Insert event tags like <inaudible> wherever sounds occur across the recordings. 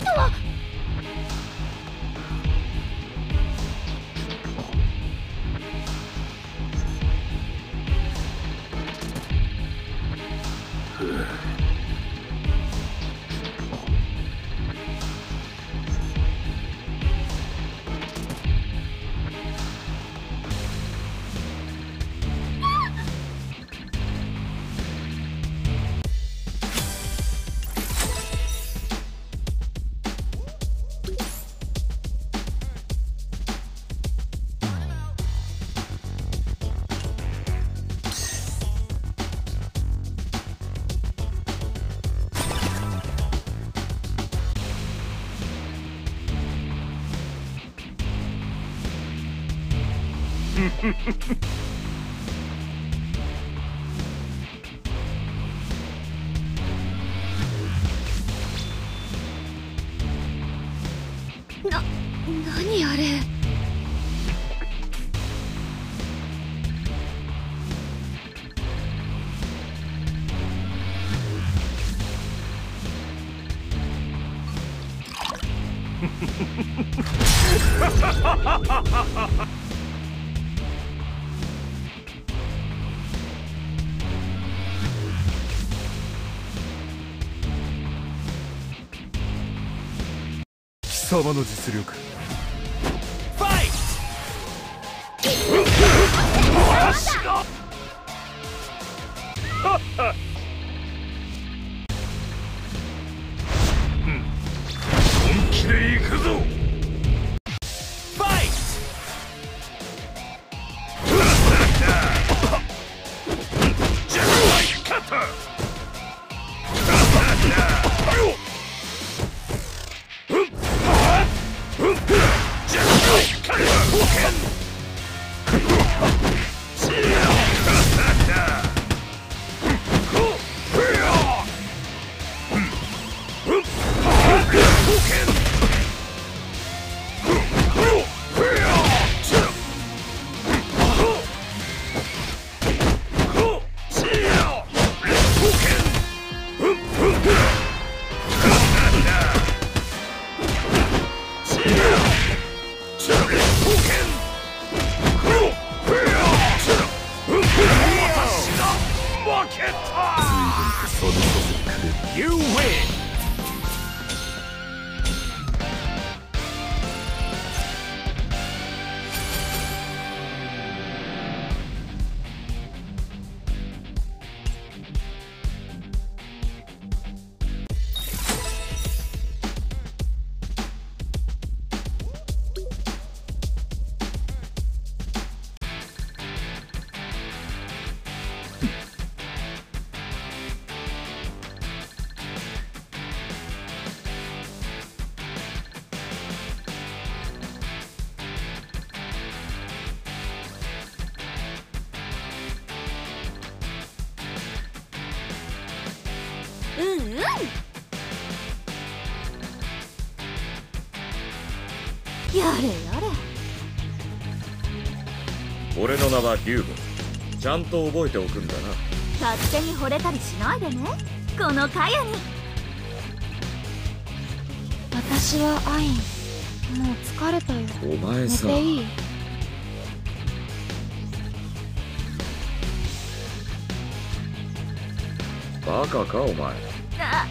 人は <laughs> な何あれ？貴 <laughs> 様の実力。ファイ本気で行くぞ You win うんうん。やれやれ。俺の名はリュウゴちゃんと覚えておくんだな。勝手に惚れたりしないでね。このカヤに。私はアイン。もう疲れたよ。お前さ。寝ていい？バカかお前。あ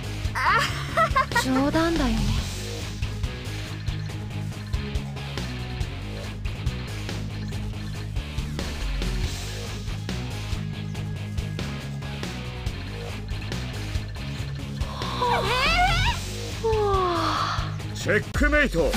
冗談だよ。ねチェックメイト